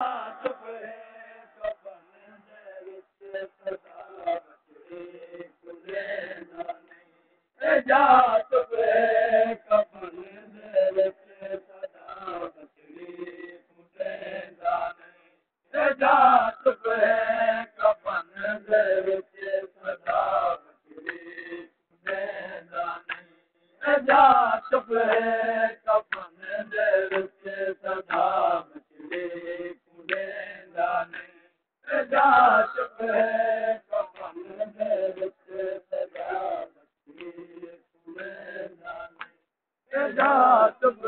जात कपल देवी पुले ने रजाते कपन Lord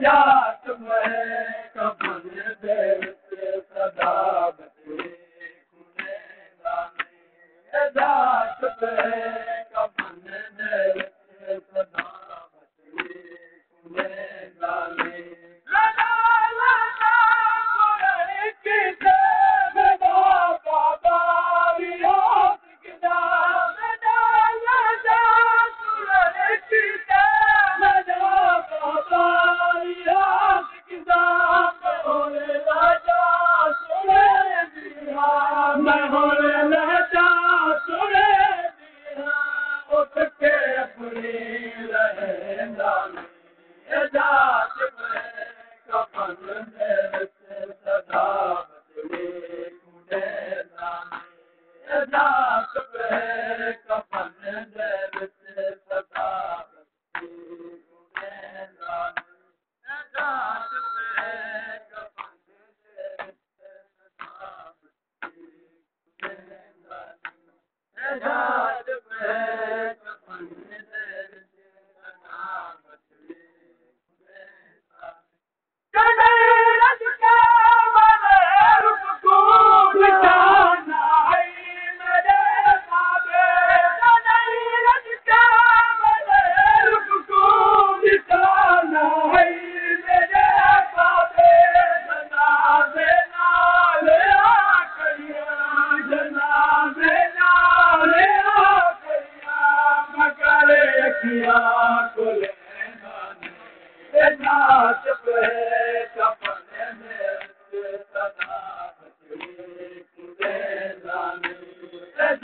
ya love. Yes,